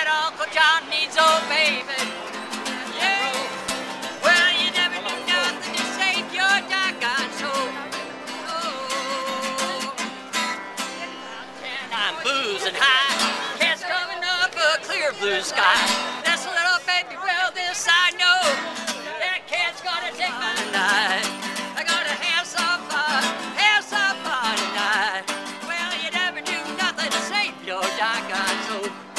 that Uncle John needs old baby. Yeah. Well, you never do nothing to save your doggone soul. Oh. I'm boozing high, Cat's coming up a clear blue sky. That's a little baby, well, this I know. That cat's gonna take my night. I gotta have some fun, have some fun tonight. Well, you never do nothing to save your doggone soul.